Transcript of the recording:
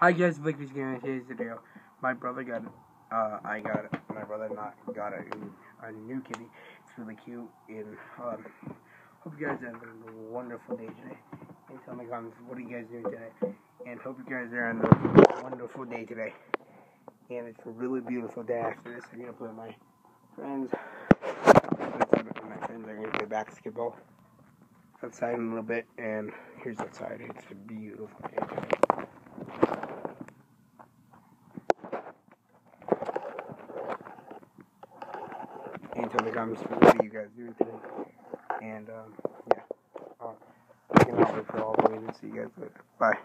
Hi guys, Blake is to today's video. My brother got, uh, I got, it. my brother not got a, a new kitty. It's really cute, and um, hope you guys have a wonderful day today. And tell me in the comments what are you guys doing today, and hope you guys are having a wonderful day today. And it's a really beautiful day. After this, I'm gonna play with my friends. My friends are gonna play basketball outside in a little bit, and here's outside. It's a beautiful day today. Tell the comments what are you guys doing today. And um, yeah, uh, looking out for all the way to see you guys later. Bye.